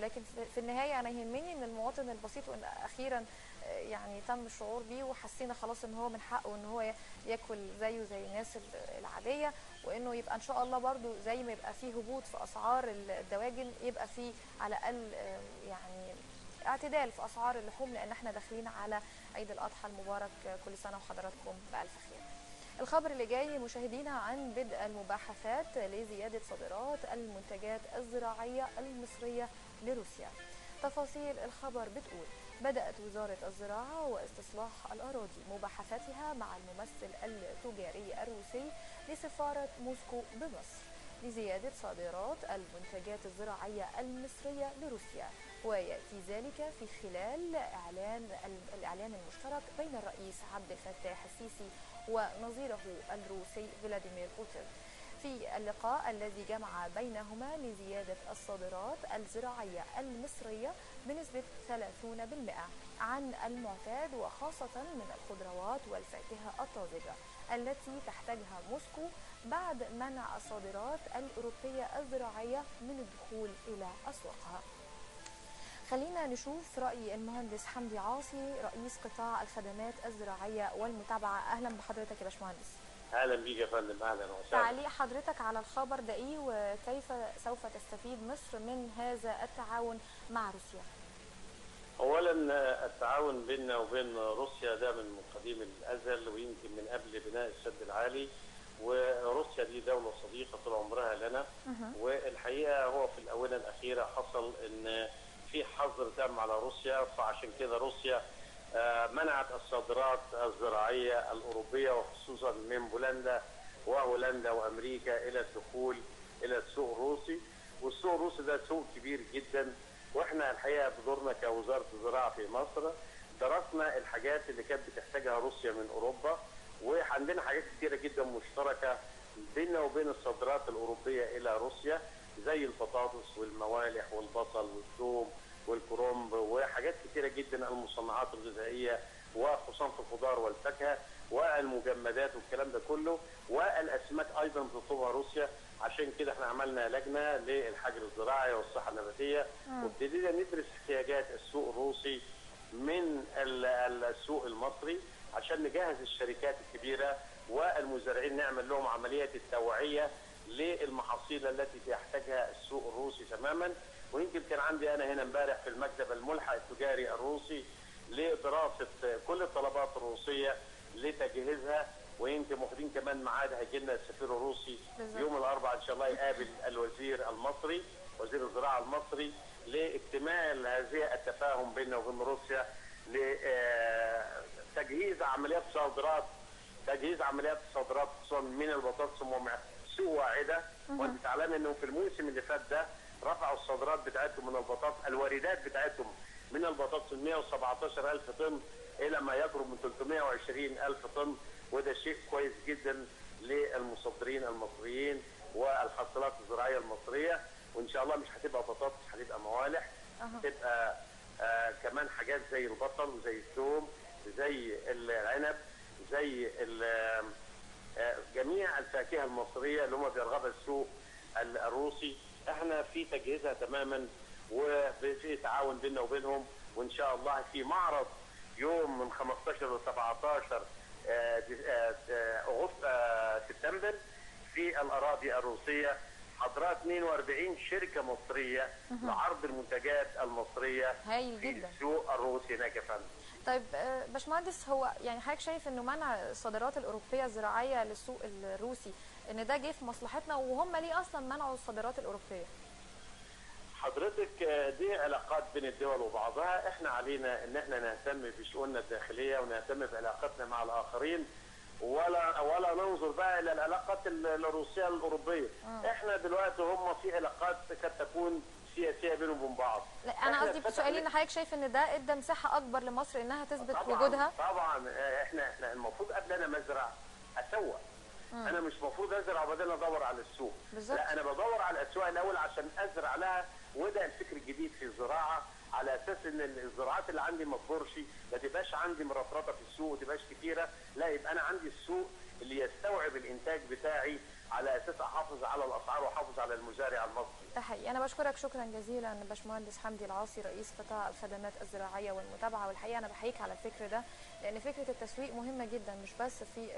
لكن في النهاية أنا يهمني إن المواطن البسيط وإن أخيرا يعني تم الشعور بيه وحسينا خلاص إن هو من حقه إن هو ياكل زيه زي الناس العادية وإنه يبقى إن شاء الله برضو زي ما يبقى فيه هبوط في أسعار الدواجن يبقى فيه على الأقل يعني اعتدال في أسعار اللحوم لأن إحنا داخلين على عيد الأضحى المبارك كل سنة وحضراتكم بألف خير. الخبر اللي جاي مشاهدينا عن بدء المباحثات لزيادة صادرات المنتجات الزراعية المصرية لروسيا. تفاصيل الخبر بتقول بدأت وزارة الزراعة واستصلاح الأراضي مباحثاتها مع الممثل التجاري الروسي لسفارة موسكو بمصر لزيادة صادرات المنتجات الزراعية المصرية لروسيا ويأتي ذلك في خلال إعلان الإعلان المشترك بين الرئيس عبد الفتاح السيسي ونظيره الروسي فلاديمير بوتين. في اللقاء الذي جمع بينهما لزيادة الصادرات الزراعية المصرية بنسبة 30% عن المعتاد وخاصة من الخضروات والفاكهة الطازجة. التي تحتاجها موسكو بعد منع الصادرات الأوروبية الزراعية من الدخول إلى أسواقها. خلينا نشوف رأي المهندس حمدي عاصي رئيس قطاع الخدمات الزراعية والمتابعة. أهلا بحضرتك يا باشمهندس. أهلا بيك يا فندم. أهلا وسهلا. تعليق حضرتك على الخبر ده إيه وكيف سوف تستفيد مصر من هذا التعاون مع روسيا؟ اولا التعاون بيننا وبين روسيا ده من قديم الأزل ويمكن من قبل بناء السد العالي. وروسيا دي دولة صديقة طول عمرها لنا. والحقيقة هو في الأونة الأخيرة حصل إن في حظر تام على روسيا. فعشان كده روسيا منعت الصادرات الزراعية الأوروبية وخصوصا من بولندا وهولندا وأمريكا إلى الدخول إلى السوق الروسي. والسوق الروسي ده سوق كبير جدا. وإحنا الحقيقة بدورنا كوزارة الزراعة في مصر درسنا الحاجات اللي كانت بتحتاجها روسيا من أوروبا وعندنا حاجات كثيره جدا مشتركة بيننا وبين الصادرات الأوروبية إلى روسيا زي البطاطس والموالح والبصل والثوم والكرنب وحاجات كثيره جدا المصنعات الغذائية وخصوصا في الخضار والفاكهة. والمجمدات والكلام ده كله والأسماك أيضا تطلبها روسيا. عشان كده إحنا عملنا لجنة للحجر الزراعي والصحة النباتية. وابتدينا ندرس احتياجات السوق الروسي من السوق المصري عشان نجهز الشركات الكبيرة والمزارعين نعمل لهم عمليه التوعية للمحاصيل التي يحتاجها السوق الروسي تماما. ويمكن كان عندي أنا هنا امبارح في المكتب الملحق التجاري الروسي لدراسه كل الطلبات الروسية لتجهيزها ويمكن واخدين كمان ميعاد هيجي لنا السفير الروسي يوم الأربعاء إن شاء الله يقابل الوزير المصري وزير الزراعة المصري لاكتمال هذه التفاهم بيننا وبين روسيا لتجهيز عمليات صادرات تجهيز عمليات الصادرات خصوصا من البطاطس سوق واعده وأنت تعلم إنه في الموسم اللي فات ده رفعوا الصادرات بتاعتهم من البطاطس الواردات بتاعتهم من البطاطس من 117 ألف طن إلى ما يقرب من 320 ألف طن وده شيء كويس جدا للمصدرين المصريين والحاصلات الزراعية المصرية. وإن شاء الله مش هتبقى بطاطس هتبقى موالح هتبقى آه كمان حاجات زي البصل وزي الثوم زي العنب زي آه جميع الفاكهة المصرية اللي هم بيرغبها السوق الروسي. إحنا في تجهيزها تماما وفي تعاون بيننا وبينهم وإن شاء الله في معرض يوم من 15 ل 17 اغسطس سبتمبر في الأراضي الروسية. حضرات 42 شركة مصرية لعرض المنتجات المصرية هايل في جدا. السوق الروسي هناك يا فندم. طيب باشمهندس هو يعني حضرتك شايف إنه منع الصادرات الأوروبية الزراعية للسوق الروسي إن ده جه في مصلحتنا وهم ليه أصلا منعوا الصادرات الأوروبية؟ حضرتك دي علاقات بين الدول وبعضها. إحنا علينا إن إحنا نهتم بشؤوننا الداخلية ونهتم بعلاقتنا مع الآخرين ولا ولا ننظر بقى إلى العلاقات الروسية الأوروبية. م. إحنا دلوقتي هم في علاقات قد تكون سياسية بينهم وبين بعض. لا أنا قصدي في سؤالي إن حضرتك شايف إن ده إدى مساحة أكبر لمصر إنها تثبت طبعًا وجودها؟ طبعا. إحنا إحنا المفروض قبل أنا مزرعه أسوق. أنا مش المفروض أزرع وبعدين أدور على السوق. بالظبط. لا أنا بدور على الأسواق الأول عشان أزرع لها وده الفكر الجديد في الزراعة على أساس إن الزراعات اللي عندي ما تضرش ما تبقاش عندي مرطرطه في السوق وما تبقاش كتيرة. لا يبقى أنا عندي السوق اللي يستوعب الإنتاج بتاعي على أساس أحافظ على الأسعار وأحافظ على المزارع المصري. ده حقيقي. أنا بشكرك شكرا جزيلا باشمهندس حمدي العاصي رئيس قطاع الخدمات الزراعية والمتابعة. والحقيقة أنا بحييك على الفكر ده لأن فكرة التسويق مهمة جدا مش بس في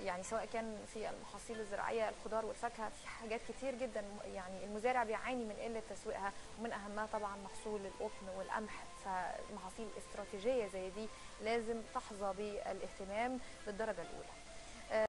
يعني سواء كان في المحاصيل الزراعية الخضار والفاكهة في حاجات كتير جدا. يعني المزارع بيعاني من قلة تسويقها ومن أهمها طبعا محصول القطن والقمح. فمحاصيل استراتيجية زي دي لازم تحظى بالإهتمام بالدرجة الأولى.